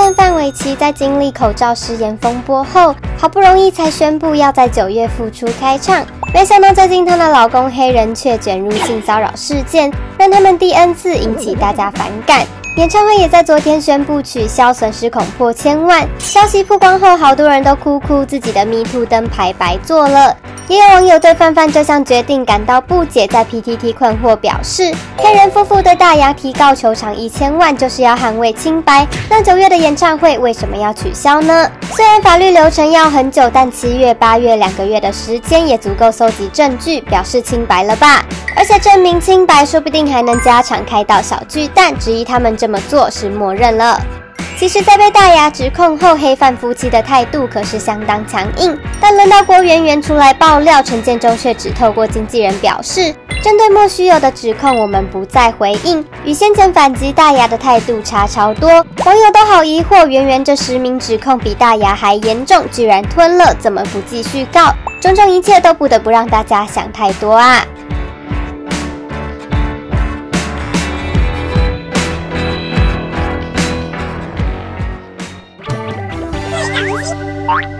范范玮琪在经历口罩失言风波后，好不容易才宣布要在九月复出开唱，没想到最近她的老公黑人却卷入性骚扰事件，让他们第 N 次引起大家反感。演唱会也在昨天宣布取消，损失恐破千万。消息曝光后，好多人都哭哭自己的 Me Too 灯牌白做了。也有网友对范范这项决定感到不解，在 PTT 困惑表示：黑人夫妇对大牙提告求偿一千万，就是要捍卫清白。那九月的演唱会为什么要取消呢？虽然法律流程要很久，但七月、八月两个月的时间也足够搜集证据，表示清白了吧？而且证明清白，说不定还能加场开到小巨蛋。质疑他们这么做是默认了。其实，在被大牙指控后，黑范夫妻的态度可是相当强硬。但轮到郭圆圆出来爆料，陈建州却只透过经纪人表示，针对莫须有的指控，我们不再回应。与先前反击大牙的态度差超多，网友都好疑惑，圆圆这实名指控比大牙还严重，居然吞了，怎么不继续告？种种一切都不得不让大家想太多啊 Bye.